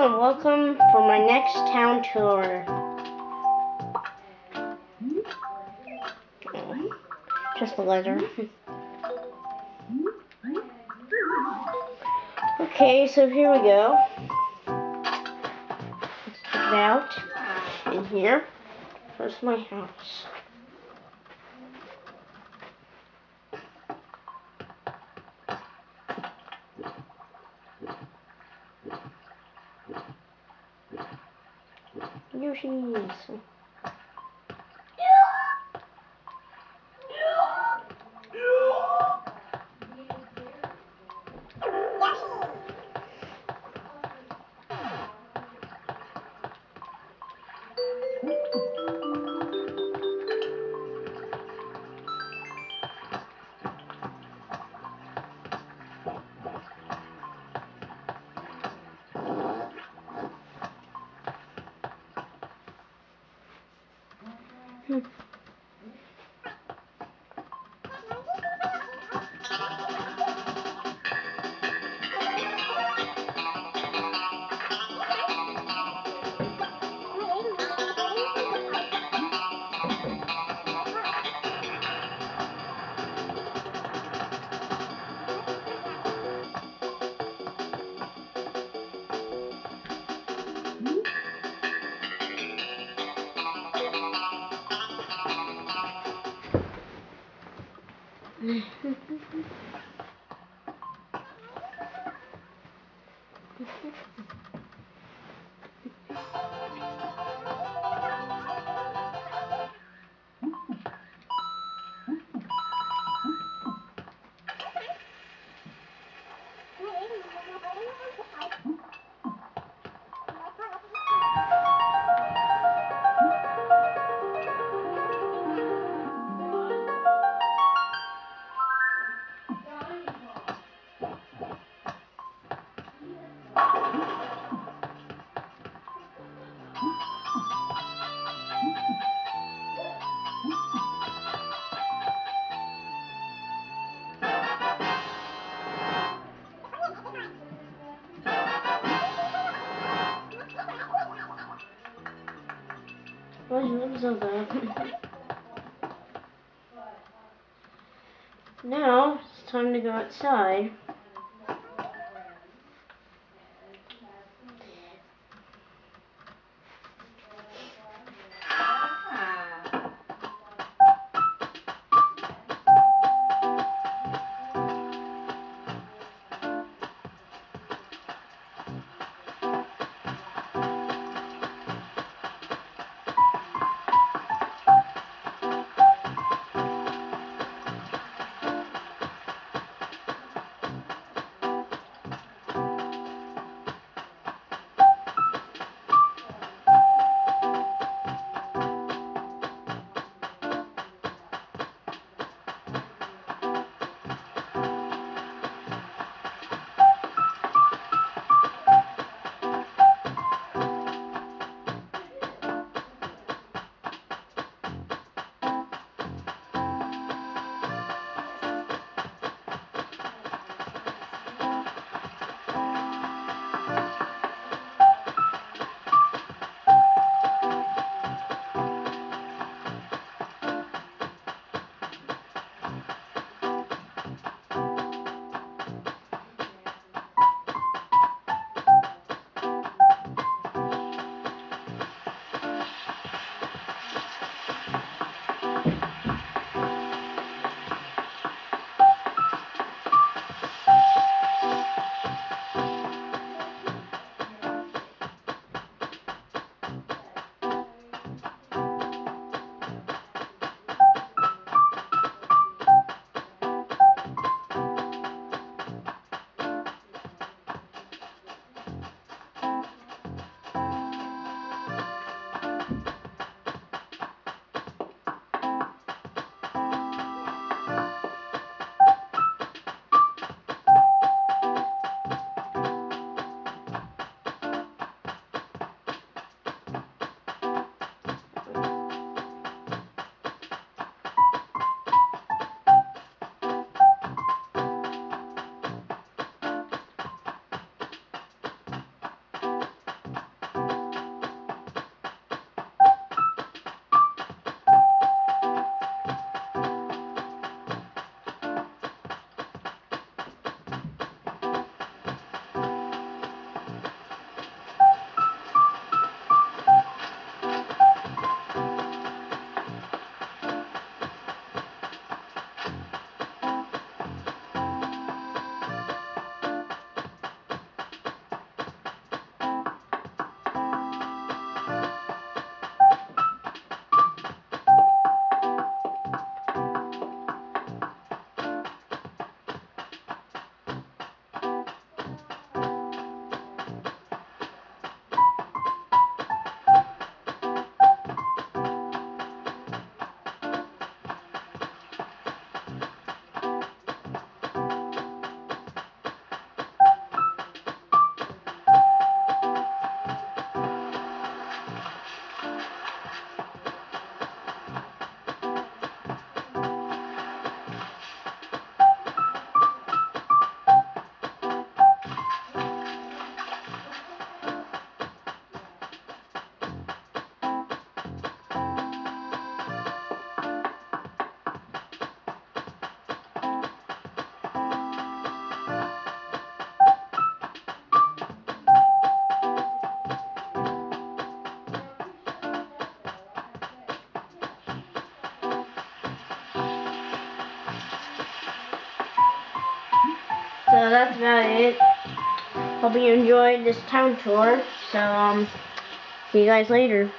Hello and welcome for my next town tour. Just the letter. okay, so here we go. Let's it out. In here. Here's my house. Eu 牛素 Hmm. Thank you. Why you look now it's time to go outside. That's about it. Hope you enjoyed this town tour. So, um, see you guys later.